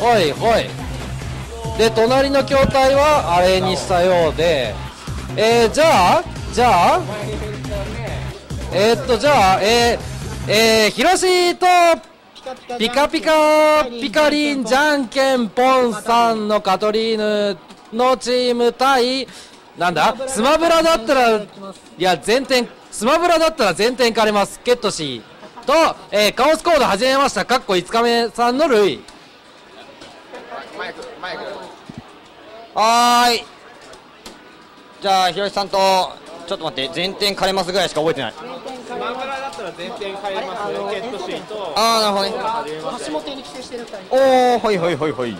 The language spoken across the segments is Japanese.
ほいほい。で隣の筐体はあれにしたようで。えー、じゃあじゃあえー、っとじゃあえー、えー、ひろしとピカピカピカリンじゃんけんぽんさんのカトリーヌのチーム対なんだ？スマブラだったらいや全点スマブラだったら全点かれます。ケットシーと、えー、カオスコード始めました。かっこ5日目さんのルイはーい。じゃあひろしさんとちょっと待って全点かれますぐらいしか覚えてない。スマブラだったら全点変えますね、ケットシーとああなるほどね。橋本に規制してる二人おおはいはいはいはい。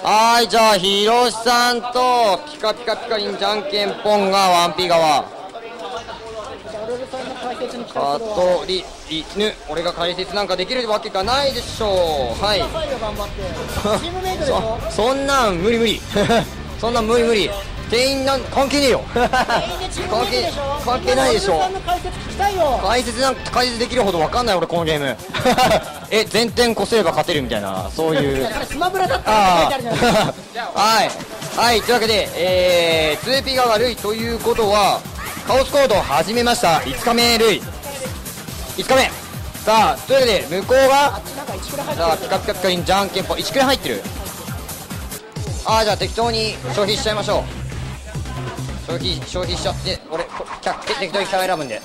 はーいじゃあひろしさんとピカピカピカリンじゃんけんぽんがワンピ側カトリ犬俺が解説なんかできるわけがないでしょう。はい。そそんなん無理無理。そんなん無理無理。店員なん関係ねえよ。全員でチームメイトでしょ？関係ないでしょ。解説なんか解説できるほどわかんない俺このゲーム。え全点こすれば勝てるみたいなそういう。スマブラだったはい。はい。というわけでえー、2P が悪いということはカオスコードを始めました。5日目類。5日目。さあというわけで向こうがさあピカピカピカリンじゃんけんぽん1くらい入ってる。ああじゃあ適当に消費しちゃいましょう。消費消費しちゃって俺キャ適当にキャラ選ぶんで。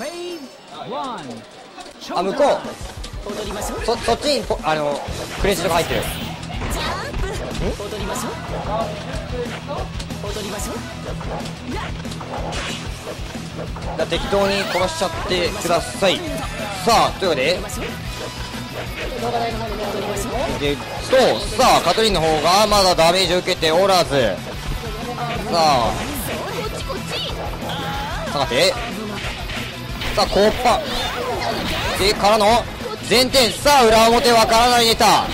あ向こう。そそっちにポあのクレジットが入ってる。じゃあ適当に殺しちゃってください。さあというわけで動画台の方にね踊りますよでとさあカトリンの方がまだダメージを受けておらず。さあ下がってさあコッパ。でからの前転。さあ裏表わからないネタさ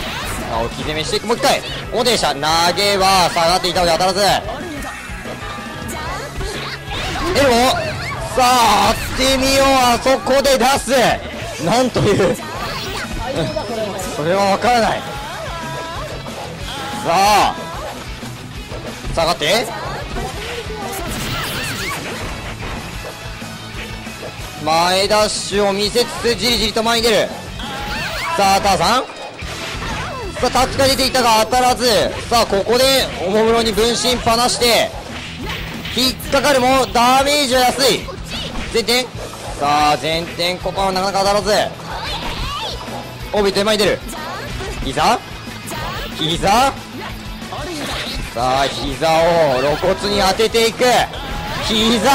あ置き攻めしていく。もう一回。表でした投げは下がっていたので当たらず。エルボあ当てみようあそこで出す。なんという。それは分からない。さあ下がって。前ダッシュを見せつつじりじりと前に出る。さあターさん。さあタッチが出ていたが当たらず。さあここでおもむろに分身放して引っかかるもダメージは安い。前転さあ前転ここはなかなか当たらず。帯手前に出る。膝？膝？さあ膝を露骨に当てていく。膝！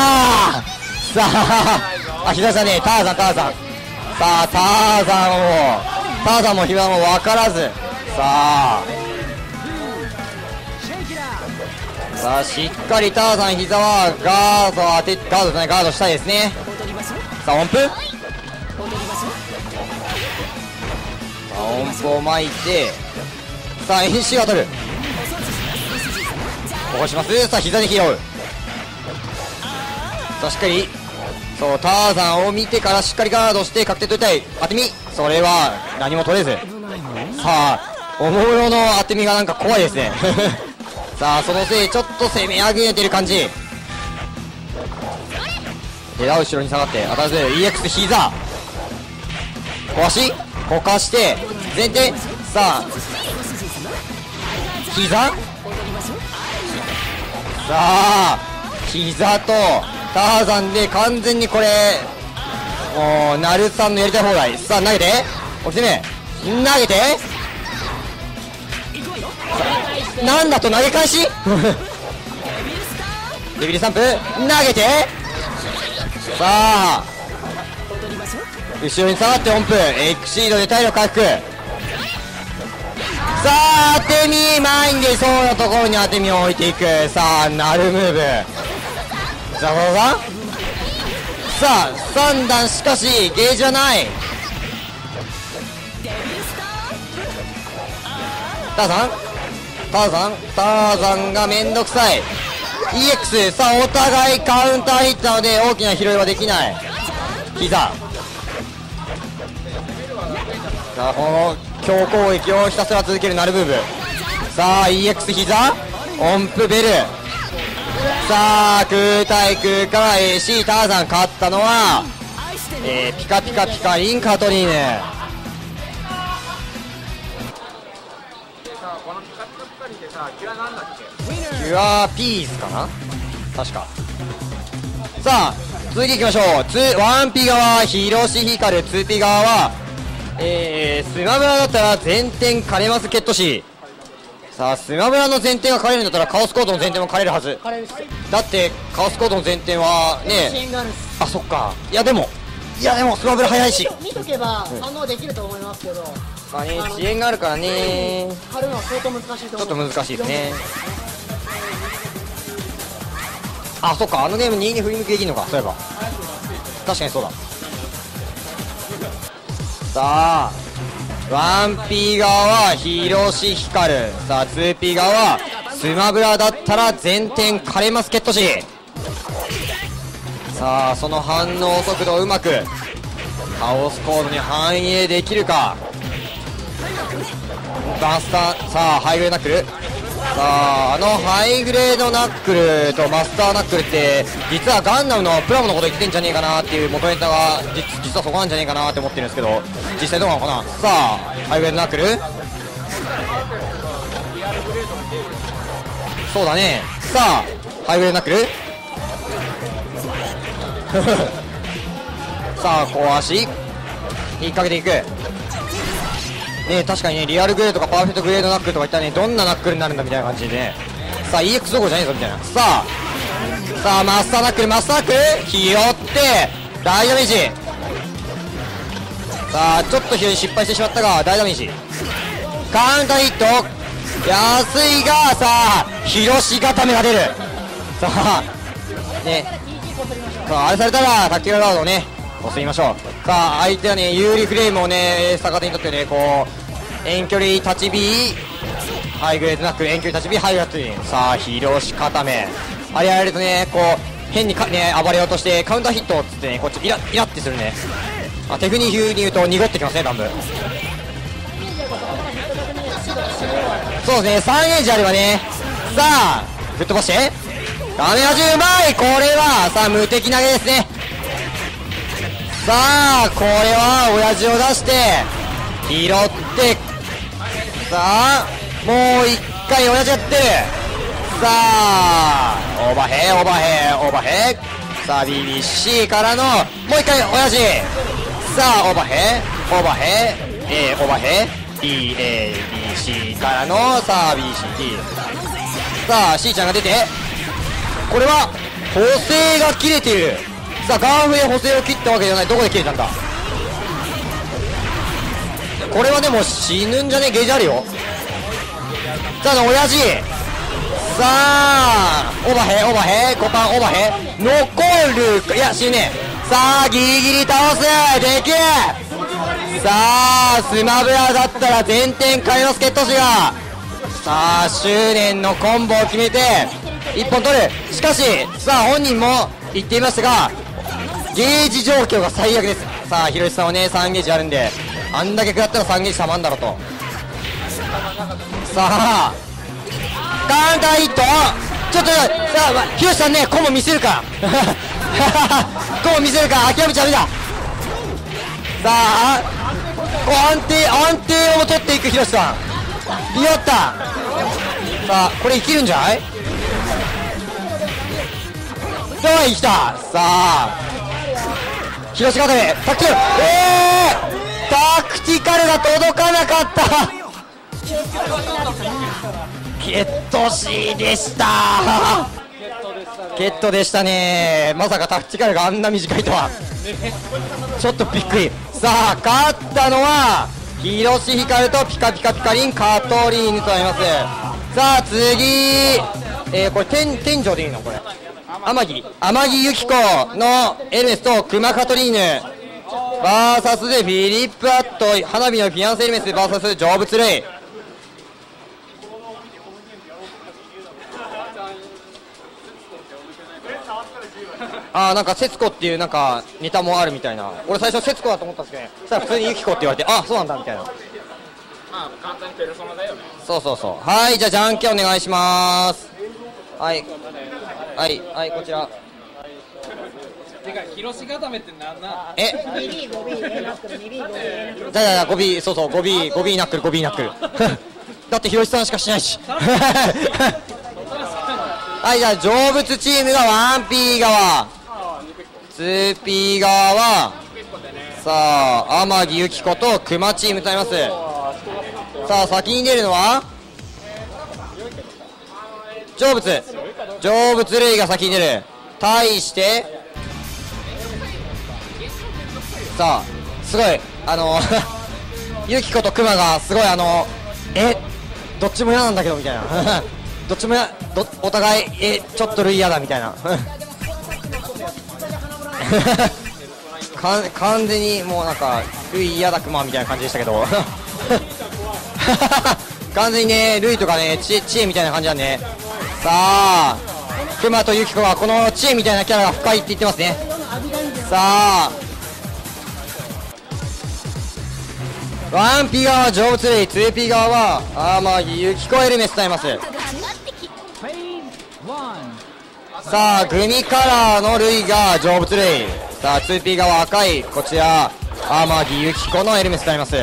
さああ膝じゃねえ。ターザンターザン。さあターザンをターザンも膝も分からず。さあさあしっかりターザン膝はガードを当てガードじゃないガードしたいですね。さあ音符。さあ音符を巻いてさあ NC が取る。ここします。さあ膝で拾う。さあしっかり。そうターザンを見てからしっかりガードして確定取りたい。当て身それは何も取れず。さあおもむろの当て身がなんか怖いですね。さあそのせいちょっと攻め上げてる感じ。でラ後ろに下がって当たらず EX 膝。壊しこかして前転さあ膝。さあ膝とターザンで完全にこれもうナルさんのやりたい放題。さあ投げて。起きてめ投げて。なんだと投げ返し？デビルスタンプ投げて。さあ。後ろに下がって音符。エクシードで体力回復。さあ当て身前に出そうなところに当て身を置いていく。さあなるムーブ。ザコがさあ3段しかしゲージはない。ターザンターザンターザンがめんどくさい。EX さあお互いカウンターヒットなので大きな拾いはできない。膝さあこの強攻撃をひたすら続けるナルブーブ。さあ EX 膝音符ベル。さあ空対空から AC ターザン勝ったのは、えーピカピカピカリンカトリーヌ。さこのピカピカピカリってさキュアなんだっけ？キュアピースかな？確か。さあ続きいきましょう。1P 側広しヒカル。2P 側はえー、スマブラだったら前転枯れますケットシさあスマブラの前転が枯れるんだったらカオスコードの前転も枯れるはず。だってカオスコードの前転は支ねあそっか。いやでもいやでもスマブラ早いし。見とけば反応できると思いますけどまあね。遅延があるからね。貼るのは相当難しいとちょっと難しいですね。あそっか。あのゲーム2に振り抜きできるのか。そういえば。確かにそうだ。さあ。1P 側は広しヒカル。さあ 2P 側はスマブラだったら前転枯れますケットシさあその反応速度をうまくカオスコードに反映できるかバスターさあハイグレーナックル。さああのハイグレードナックルとマスターナックルって実はガンダムのプラモのこと言ってんじゃねえかなっていう元ネタが実実はそこなんじゃねえかなって思ってるんですけど実際どうなのかな？さあハイグレードナックル。そうだね。さあハイグレードナックル。さあ小足。引っ掛けていく。ね確かにねリアルグレードとかパーフェクトグレードナックルとかいったらねどんなナックルになるんだみたいな感じで。ねさあ EX どこじゃねえぞみたいな。さあさあマスターナックルマスターナックル拾って大ダメージ。さあちょっと非常に失敗してしまったが大ダメージ。カウンターヒット。安いがさあ広し固めが出る。さあね。さああれされたらタッキルガードをねこすりましょう。さあ相手はね有利フレームをね逆手にとってねこう遠距離立ち火ハイグレードナックル遠距離立ち火ハイグレードナックルさあ広し固め。あれやられるとねこう変にかね暴れようとしてカウンターヒットっつってねこっちイライラってするね。あテクニ風に言うと濁ってきますねダンブそうですね3エージあればね。さあ吹っ飛ばして。ダメージうまい。これはさあ無敵投げですね。さあこれは親父を出して拾ってさあもう一回親父やってるさあオーバーヘイオーバーヘイオーバーヘイさあ BBC からのもう一回親父さあオーバーヘイオーバーヘイ、えー、オーバーヘイ DABC からのさあ BCT さあ C ちゃんが出てこれは補正が切れている。さあガンフで補正を切ったわけじゃない。どこで切れたんだ？これはでも死ぬんじゃね？えゲージあるよさあ親父。さあオーバーヘオバヘ。コパンオーバヘ。残るいや死ねえ。さあギリギリ倒す。できるさあスマブラだったら前転カイノスケット氏がさあ執念のコンボを決めて1本取る。しかしさあ本人も言っていましたがゲージ状況が最悪です。さあひろしさんはね3ゲージあるんであんだけ食らったら3ゲージたまんだろうと。さあカンターヒット。ちょっとさあ、ひろしさんねコンボ見せるか。ら コンボ見せるか。諦めちゃダメだ。さあ安定安定を取っていくひろしさん。リオッタさあこれ生きるんじゃない？さあ生きたさあ広島でタックルえー、タクティカルが届かなかった。ゲット C でした。ゲットでしたね。まさかタクティカルがあんな短いとは。ちょっとびっくり。さあ勝ったのは広しひかるとピカピカピカリンカトリーヌとなります。さあ次。えー、これ天天井でいいの？これ。天城天城由紀子のエルメスとクマカトリーヌ。バーサスでフィリップ・アット花火のフィアンセエルメスバーサス成仏類あーなんか節子っていうなんかネタもあるみたいな。俺最初節子だと思ったんですけどね。そしたら普通にユキコって言われてあそうなんだみたいな。まあ簡単にペルソナだよね。そうそうそう。はいじゃあじゃんけんお願いします。はいはいはいこちら。てか広し固めってなんなえ？2B、5B、A ナックル、2B、5B、A ナックル。だだだ 5B そうそう 5B 5B ナックル 5B ナックル。だって広瀬さんしかしないし。はいじゃあ成仏チームが 1P 側。2P 側。はさあ天城由紀子と熊チームとなります。さあ先に出るのは？成仏。成仏類が先に出る。対してさあすごいあの ユキコとクマがすごいあのえどっちも嫌なんだけどみたいな。どっちもやどお互いえちょっと類嫌だみたいな。か完全にもうなんか類嫌だクマみたいな感じでしたけど。完全にねルイとかね知恵みたいな感じなんで、ね、あクマとユキコはこの知恵みたいなキャラが深いって言ってますね。さあ 1P 側は成仏類 2P 側はアーマーギユキコエルメスとなります。さあグミカラーの類が成仏類さあ 2P 側赤いこちらアーマーギユキコのエルメスとなります。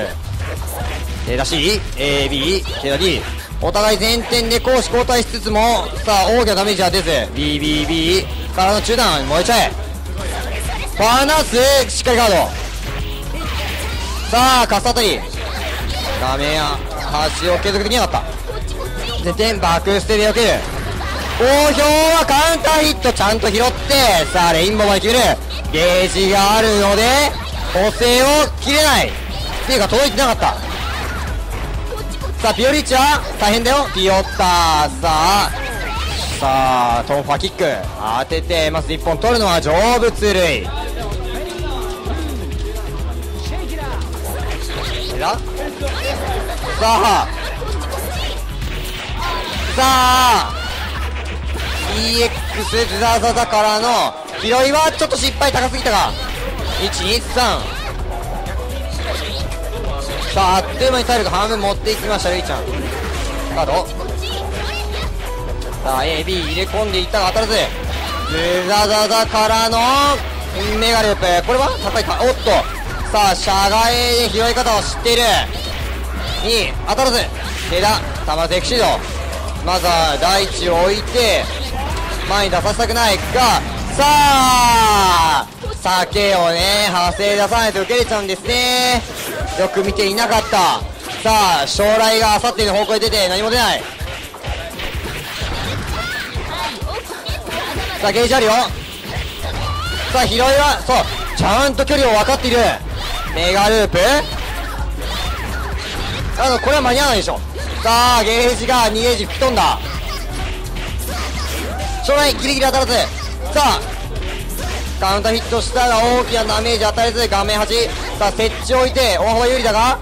手出し AB 手出しお互い前転で攻守交代しつつもさあ大きなダメージは出ず BBB からの中段燃えちゃえ。バナスしっかりガード。さあカスタトリダメや。端を継続できなかった。前転バックステで避ける。好評はカウンターヒットちゃんと拾ってさあレインボーまで決める。ゲージがあるので補正を切れない。っていうか届いてなかった。さあピオリッチは大変だよ。ピオッターさあさあトンファキック。当ててまず1本取るのは成仏類さあさあ EX ザザザからの拾いはちょっと失敗高すぎたが。123さああっという間に体力半分持っていきましたルイちゃんカード。さあ AB 入れ込んでいったが当たらず。ズザザザからのメガループこれは高いか。おっと。さあしゃがえで拾い方を知っている。に当たらず。手だ玉ゼクシードまずは第一を置いて前に出させたくない。がさあ酒をね派生出さないと受けれちゃうんですね。よく見ていなかった。さあ将来があさっての方向へ出て何も出ない。さあゲージあるよさあ拾いはそうちゃんと距離を分かっている。メガループ。あのこれは間に合わないでしょ。さあゲージが2ゲージ吹き飛んだ。将来ギリギリ当たらず。さあカウンターヒットしたが大きなダメージ与えず画面端。さあ設置を置いて大幅有利だが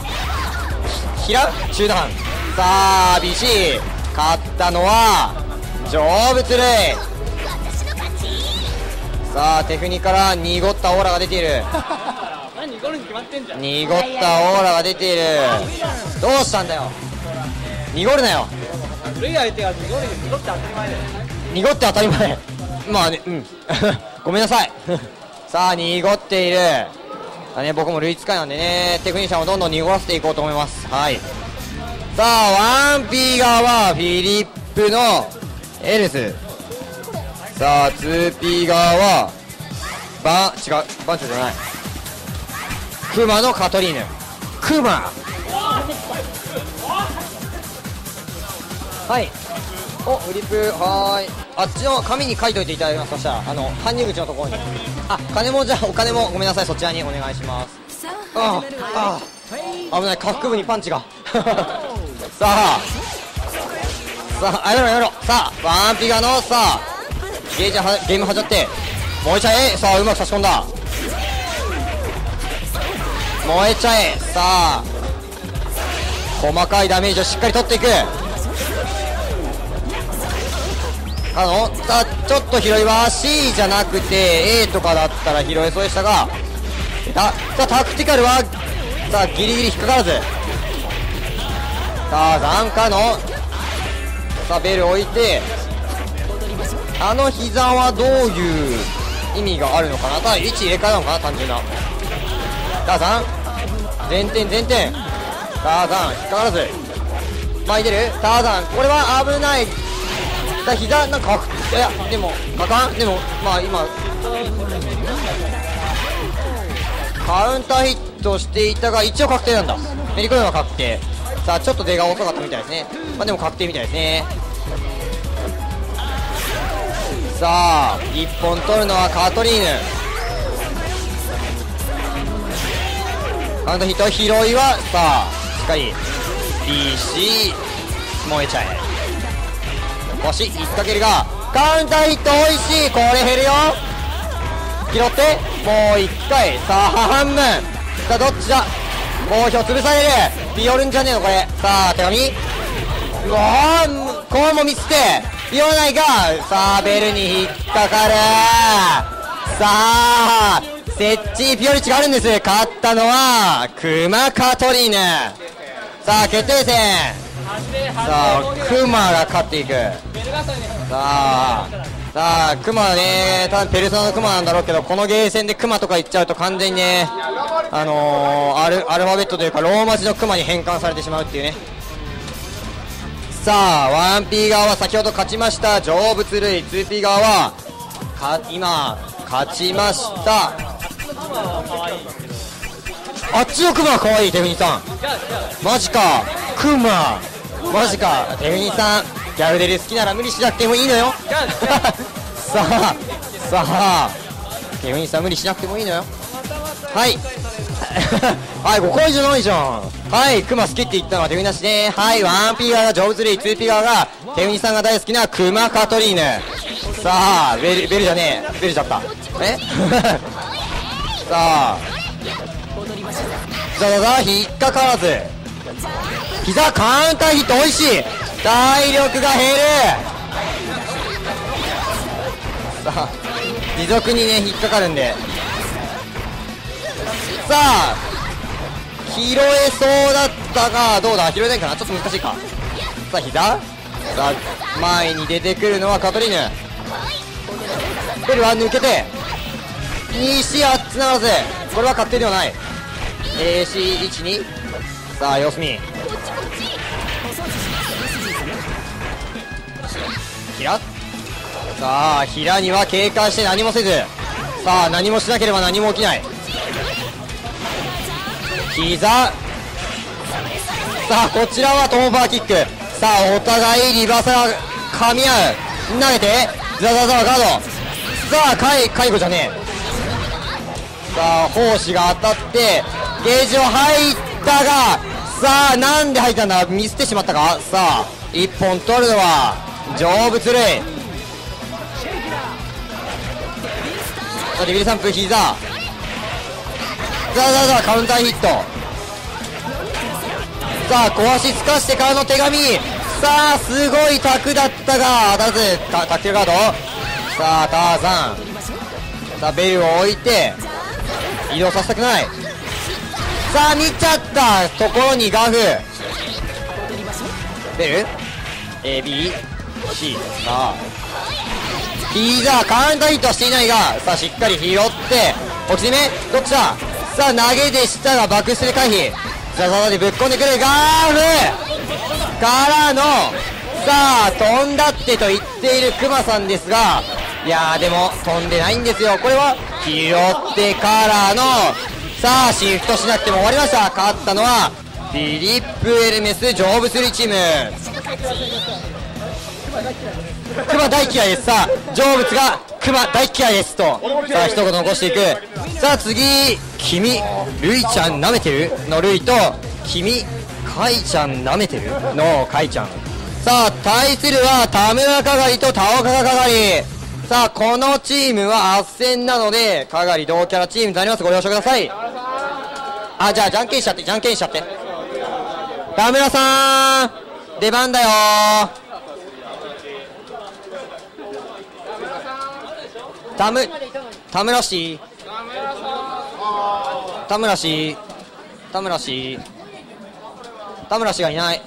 平中段さあ BC 勝ったのは成仏類さあ手振りから濁ったオーラが出ている。濁ったオーラが出ている。どうしたんだよ。濁るなよ。ルイ相手がゴルに濁って当たり前だよ。濁って当たり前。まあねうんごめんなさい。さあ濁っている。あね僕も類使いなんでね。テクニシャンをどんどん濁らせていこうと思います。はい。さあ 1P 側はフィリップのエルス。さあ 2P 側はバ違うバンチョじゃない。クマのカトリーヌ。クマ。はい。おフリップはーい。あっちの紙に書いといていただきます。そしたらあの搬入口のところに。あ金もじゃあお金もごめんなさい。そちらにお願いします。あああ危ない。下腹部にパンチが。さあ。さあやめろやめろ。さあワンピガのさあゲージはゲームはじゃって燃えちゃえ。さあうまく差し込んだ。燃えちゃえ。さあ。細かいダメージをしっかり取っていくあのさちょっと拾いは C じゃなくて A とかだったら拾えそうでしたが。ささあタクティカルはさあギリギリ引っかからず。さあザンカのさあベル置いてあの膝はどういう意味があるのかな。ただ位置入れ替えなのかな単純な。ターザン。前転前転。ターザン引っかからず。前に出る。ターザン。これは危ない。だ膝なんかいやでもかかんでもまあ今カウンターヒットしていたが一応確定なんだ。メリコイは確定。さあちょっと出が遅かったみたいですね。まあでも確定みたいですね。さあ1本取るのはカトリーヌ。カウンターヒット拾いはさあしっかり BC 燃えちゃえ腰引っ掛けるがカウンターヒットおいしい。これ減るよ。拾ってもう1回。さあ半分。さあどっちだ？もう票潰されるピオルんじゃねえのこれ。さあ手紙。うわーこうも見つって。ピオないがさあベルに引っかかる。さあ設置ピオリチがあるんです。勝ったのはクマカトリーヌ。さあ決定戦。さあクマが勝っていく。さあさあクマはね多分ペルソナのクマなんだろうけどこのゲーセンでクマとか言っちゃうと完全にねあのー、アルアルファベットというかローマ字のクマに変換されてしまうっていうね。さあ 1P 側は先ほど勝ちました。成仏類 2P 側はか今勝ちました。あっちのクマは可愛いテフニさん。マジか。クマ。マジか。テフニさんギャルデル好きなら無理しなくてもいいのよ。さあ さあ。テフニさん無理しなくてもいいのよ。はい。はい5回じゃないじゃん。はいクマ好きって言ったのはテフニなしね。はい 1P 側がジョブズリー 2P 側がテフニさんが大好きなクマカトリーヌ。さあベルベルじゃねえ。ベルじゃった。え？さあ。ザザザ引っかからず膝カウンターヒット美味しい。体力が減る。さあ持続にね引っかかるんで。さあ拾えそうだったがどうだ？拾えないかな？ちょっと難しいか。さあ膝。さあ前に出てくるのはカトリーヌ。ベルは抜けて西あっつながらずこれは確定ではない。AC12 さあ様子見平さあ平には警戒して何もせず。さあ何もしなければ何も起きない。膝。さあこちらはトーバーキック。さあお互いリバーサが噛み合う。投げて。ザザザガード。さあ介介護じゃねえ。さあ胞子が当たってゲージを入ったがさあなんで入ったんだミスってしまったか？さあ1本取るのは成仏類さあリビル3分膝さあさあさあカウンターヒット。さあ小足つかしてからの手紙。さあすごいタクだったが当たらずタタクテルガード。さあターザン。さあベルを置いて移動させたくない。さあ見ちゃったところにガフ。ベル ?ABC さあヒーザーカウンターヒットはしていないがさあしっかり拾って置き攻めどっちだ？さあ投げでしたがバックスで回避。さあさあでぶっ込んでくるガーフ。からのさあ飛んだってと言っているクマさんですがいやーでも飛んでないんですよ。これは拾ってからのさあシフトしなくても終わりました。勝ったのはフィリップ・エルメス成仏リチーム。クマ大嫌いです。さあ成仏がクマ大嫌いですとさあ一言残していく。さあ次君ルイちゃん舐めてるのルイと君カイちゃん舐めてるのカイちゃん。さあ対するは田村かがりと田岡かがり。さあこのチームは圧戦なのでかがり同キャラチームとなります。ご了承ください。あじゃあじゃんけんしちゃってじゃんけんしちゃって。田村さん出番だよ。田む田村氏田村氏田村氏田村氏がいない。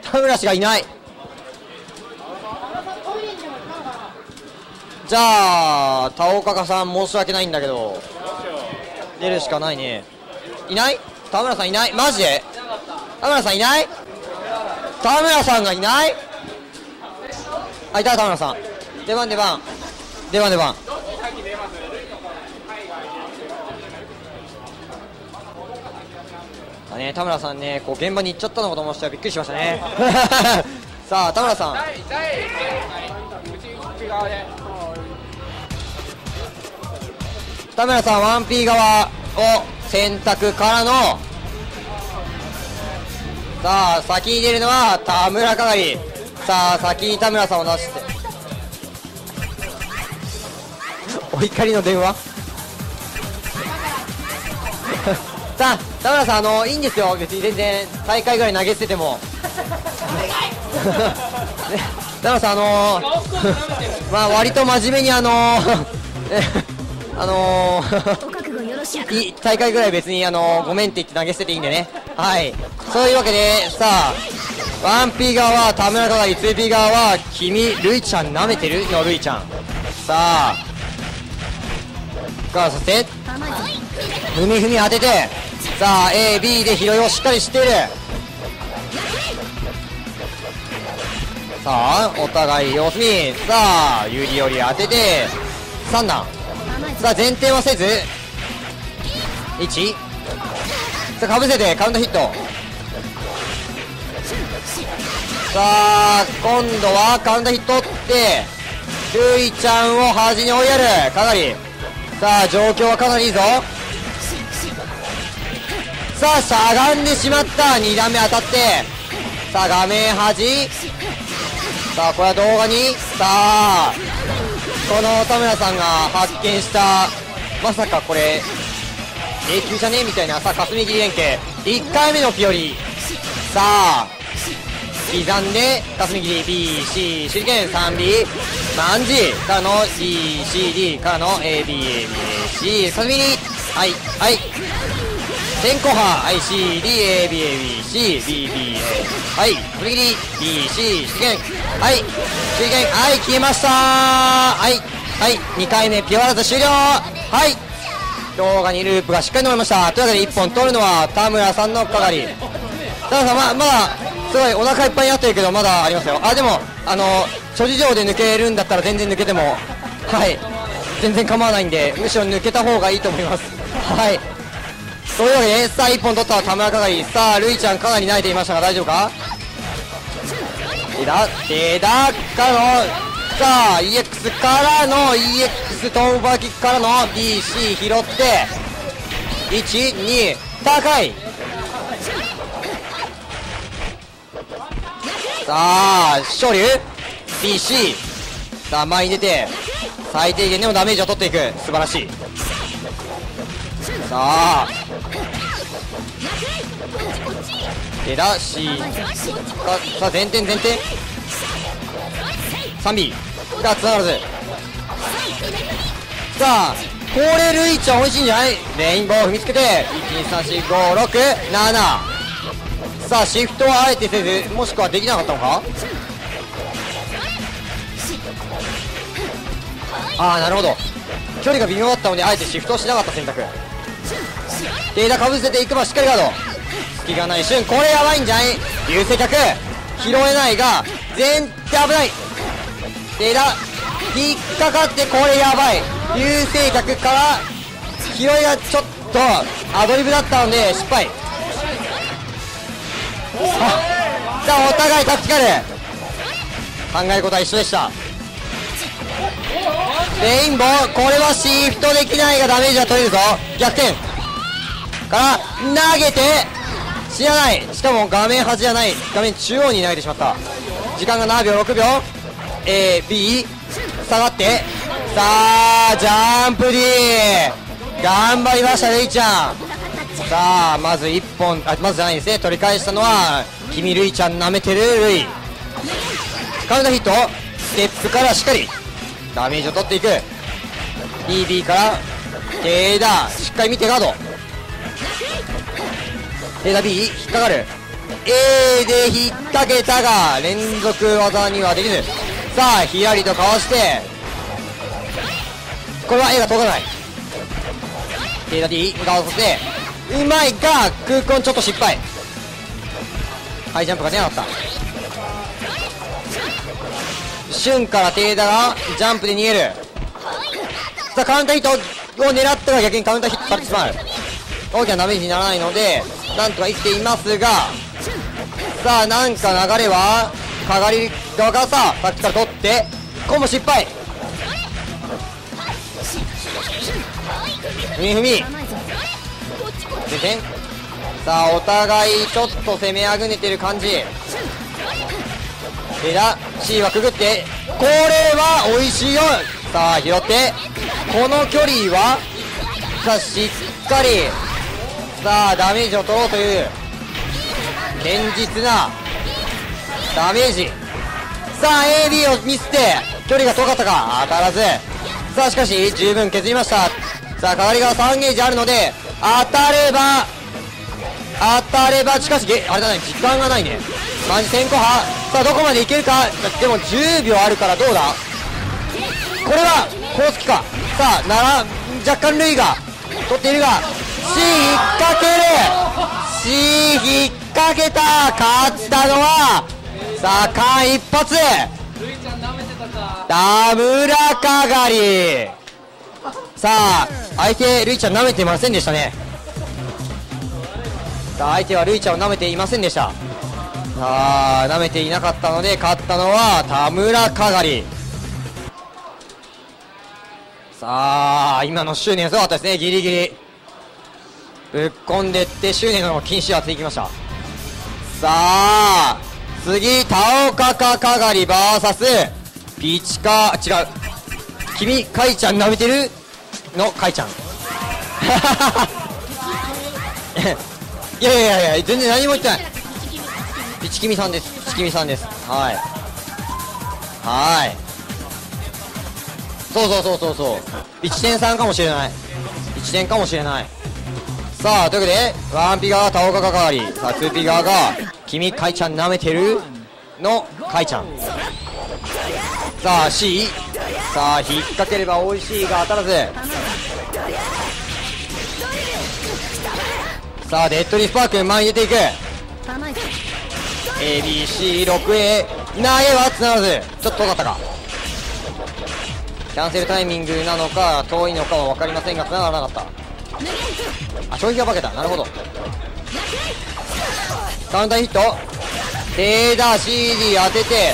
田村氏がいない。じゃあ田岡さん申し訳ないんだけど出るしかないね。いない？田村さんいない？マジで？田村さんいない？田村さんがいない？あいた田村さん。出番出番。出番出番。あね田村さんねこう現場に行っちゃったのかと思いましたびっくりしましたね。さあ田村さん。田村さん 1P 側を選択からのさあ先に出るのは田村かがりさあ先に田村さんを出して。お怒りの電話？さあ田村さんあのいいんですよ。別に全然大会ぐらい投げ捨てても。ね田村さんあのまあ割と真面目にあのあのーい大会ぐらい別にあのごめんって言って投げ捨てていいんでね。はい。そういうわけでさあ 1P 側は田村かがり 2P 側は君るいちゃん舐めてるのるいちゃん。さあさあそしてふみふみ当ててさあ AB で拾いをしっかりしている。さあお互い様子見。さあ有利より当てて3段さあ前転はせず。1さあかぶせてカウントヒット。さあ今度はカウントヒットってるいちゃんを端に追いやる。かなり。さあ状況はかなりいいぞ。さあしゃがんでしまった。2段目当たって。さあ画面端。さあこれは動画に。さあ。この田村さんが発見したまさかこれ永久じゃねえみたいなさあ霞切り連携1回目のピオリさあ刻んで霞切り BC 手裏剣 3B マンジからの DCD からの ABABAC 霞切りはいはい。先行波 ICDABABCBBA はい振り切り BC 手裏剣はい手裏剣はい消えました。はいはい2回目ピオラズ終了。はい動画にループがしっかり飲めました。というわけで1本取るのは田村さんのかかり。田村さんままだすごいお腹いっぱいになってるけどまだありますよ。あでもあの諸事情で抜けるんだったら全然抜けてもはい全然構わないんでむしろ抜けた方がいいと思います。はい。というわけでさあ1本取った田村かがりさあるいちゃんかなり慣れていましたが大丈夫か？出だ出だか。のさあ EX からの EX トンバキックからの BC 拾って。12高い。さあ昇竜 BC さあ前に出て最低限でもダメージを取っていく。素晴らしい。さあ出だしさあ前転前転。3B がつながらず。さあこれルイちゃん美味しいんじゃない？レインボー踏みつけて。1234567さあシフトはあえてせずもしくはできなかったのか？ああなるほど。距離が微妙だったのであえてシフトしなかった選択。データかぶせていくばしっかりガード。隙がない瞬これやばいんじゃない？流星脚拾えないが全然危ない。データ引っかかってこれやばい。流星脚から拾いがちょっとアドリブだったので失敗。さあお互いタッチカル考えることは一緒でした。レインボーこれはシフトできないがダメージは取れるぞ。逆転。から投げて死なない。しかも画面端じゃない。画面中央に投げてしまった。時間が7秒6秒。AB 下がって。さあジャンプ D 頑張りましたレイちゃん。さあまず1本あまずじゃないですね。取り返したのは君ルイちゃん舐めてるルイカウンターヒット。ステップからしっかり。ダメージを取っていく。BB から。デーダしっかり見てガード。デーダ B 引っかかる。A で引っ掛けたが連続技にはできず。さあひらりとかわして。これは A が届かない。T ダ D 向かわせて。うまいが空間ちょっと失敗。ハイジャンプが出なかった。瞬からテーダがジャンプで逃げる。さあカウンターヒットを狙ったら逆にカウンターヒットされてしまう。大きなダメージにならないのでなんとか生きていますがさあなんか流れはかがり側かささっきから取ってコンボ失敗。踏み踏み。で点さあお互いちょっと攻めあぐねてる感じ。でだ C はくぐってこれは美味しいよ。さあ拾って。この距離はさあしっかり。さあダメージを取ろうという堅実なダメージ。さあ AB をミスって距離が遠かったか。当たらず。さあしかし十分削りました。さあ代わり側3ゲージあるので当たれば当たればしかしあれだね時間がないね。マジ先行派。さあどこまでいけるか。でも10秒あるからどうだ。これは公式か。さあなら若干類が取っているが C 引っ掛ける。C 引っ掛けた勝ったのはさあ間一発田村かがりさあ相手ルイちゃん舐めてませんでしたね。さあ相手はルイちゃんを舐めていませんでした。さあ舐めていなかったので勝ったのは田村かがりさあ今の執念すごかったですね。ギリギリ。ぶっ込んでって執念の禁止当てていきました。さあ次田岡かかがり VS ピチカ違う。君かいちゃん舐めてるのかいちゃん。いやいやいや全然何も言ってない。ピチキミさんです。ピチキミさんです。はい。はい。そうそうそうそうそう。1点3かもしれない。1点かもしれない。さあというわけでワンピ側田岡かかわりさあツーピ側が君かいちゃん舐めてるのかいちゃん。さあ C さあ引っ掛ければ美味しいが当たらず。さあデッドリスパーク前に出ていく。ABC6A 投げはつながず。ちょっと遠かったか。キャンセルタイミングなのか遠いのかは分かりませんが繋がらなかった。あ消費が化けた。なるほど。カウンターヒット。レーダー CD 当てて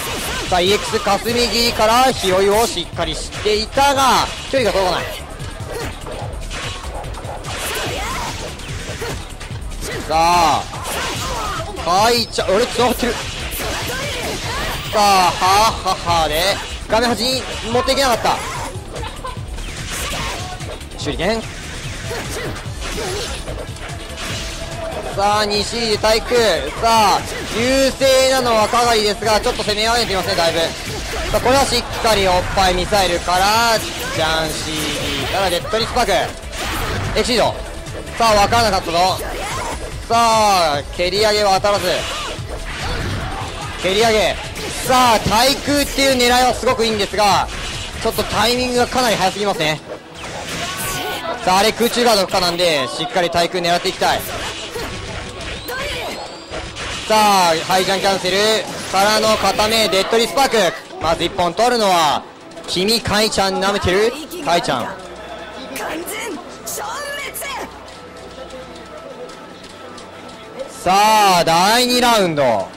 さあ EX 霞切りから拾いをしっかりしていたが距離が届かない。さあかいちゃん俺繋がってる。さあはーははで画面端に持っていけなかった。手裏剣さあ西で対空さあ優勢なのはかがりですがちょっと攻め上げていますねだいぶ。さあこれはしっかりおっぱいミサイルからジャン CD からデッドリスパーク。エクシード。さあ分からなかったぞ。さあ蹴り上げは当たらず。蹴り上げ。さあ対空っていう狙いはすごくいいんですがちょっとタイミングがかなり早すぎますね。さああれ空中ガード不可なんでしっかり対空狙っていきたい。さあハイジャンキャンセルからの固めデッドリスパーク。まず1本取るのは君カイちゃん舐めてるカイちゃん。さあ第2ラウンド。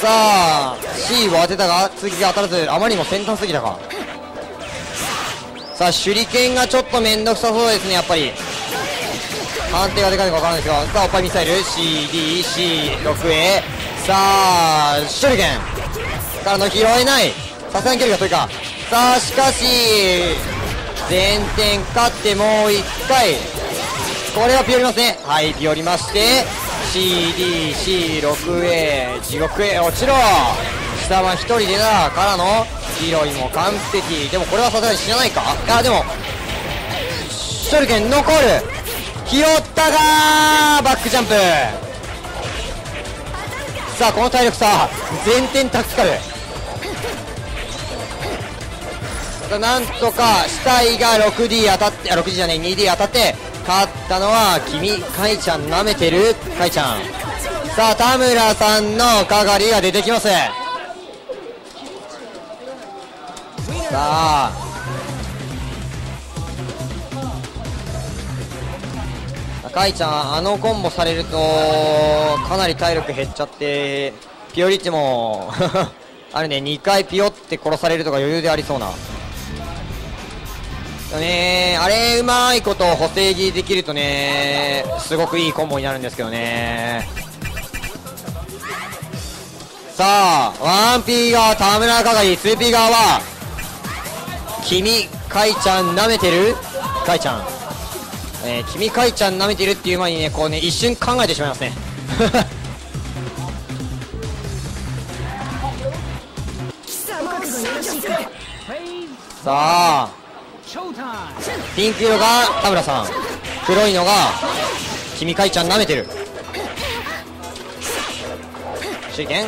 さあ C を当てたが次が当たらずあまりにも先端すぎたか。さあ手裏剣がちょっと面倒くさそうですねやっぱり。判定がでかいのか分からないですがさあおっぱいミサイル CDC6A さあ手裏剣。からの拾えない。さすがに距離が遠いか。さあしかし前転勝ってもう1回。これはピオりますね。はいピオりまして CDC6A 地獄へ落ちろ。貴様1人でなからの拾いも完璧。でもこれはさすがに死なないか？あでも手裏剣残る。拾ったがバックジャンプ。さあこの体力差前転タクティカル。さあなんとか死体が 6D 当たってあ 6D じゃねえ 2D 当たって勝ったのは君カイちゃん舐めてる？カイちゃん。さあ田村さんの係が出てきますさあカイちゃんあのコンボされるとかなり体力減っちゃってピオリッチも あれね2回ピヨって殺されるとか余裕でありそうな。ねあれうまいこと補正技できるとねすごくいいコンボになるんですけどね。さあ 1P 側田村係 2P 側。は君カイちゃん舐めてる？カイちゃん。えー、君カイちゃん舐めてるっていう前にねこうね一瞬考えてしまいますね。さあピンク色が田村さん。黒いのが君カイちゃん舐めてる。手裏剣？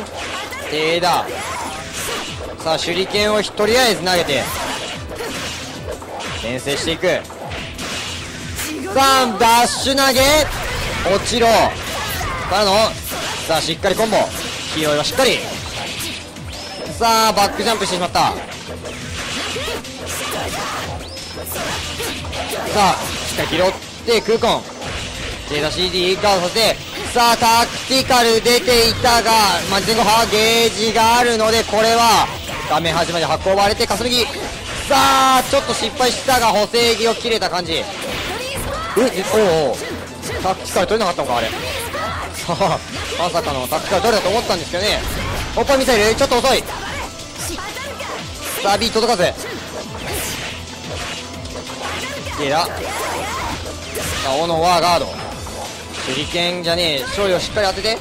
手だ。さあ手裏剣をとりあえず投げて。先制していく。さあダッシュ投げ。落ちろ。からのさあしっかりコンボ。黄色いはしっかり。さあバックジャンプしてしまった。さあしっかり拾って空コン手出 CD ガードさせて。さあタクティカル出ていたが、まあ、前後波ゲージがあるのでこれは画面端まで運ばれてかすみぎ。さあちょっと失敗したが補正技を切れた感じ。えおおタクティカル取れなかったのかあれ。さ あまさかのタクティカル取れたと思ったんですけどね。オッパミサイルちょっと遅い。さあ B 届かず。ゲラさあ斧はガード。手裏剣じゃねえ。勝利をしっかり当てて。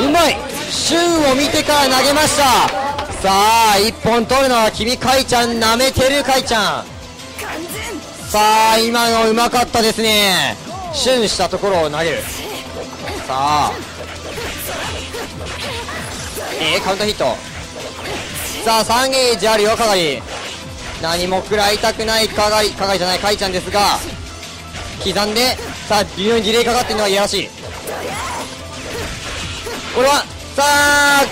うまい。旬を見てから投げましたさあ1本取るのは君カイちゃんなめてるカイちゃん。さあ今のうまかったですね。旬したところを投げる。さあ。えー、カウンターヒット。さあ3ゲージあるよかがり。何も食らいたくないかがりかがりじゃないかいちゃんですが刻んでさあ微妙にディレイかかってるのはいやらしい。これはさあ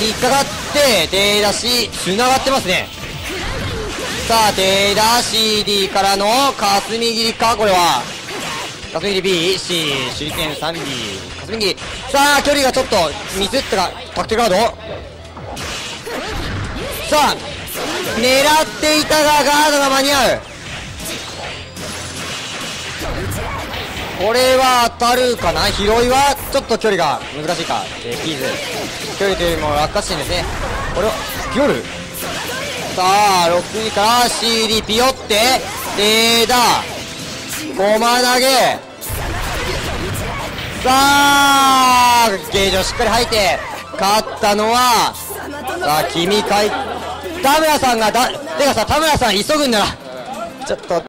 引っかかって手出し繋がってますね。さあ手出し D からの霞切りか？これは。霞切り B C 手裏剣 3B 霞切り。さあ距離がちょっとミスったか？タクティカード。さあ狙っていたがガードが間に合う。これは当たるかな？拾いはちょっと距離が難しいか、えー、キーズ距離というよりも落下してんですね。これはピヨルさあ6位から CD ピヨってレーダー。駒投げ。さあゲージをしっかり吐いて勝ったのはさあ君かい田村さんがだてかさ田村さん急ぐんな。ちょっと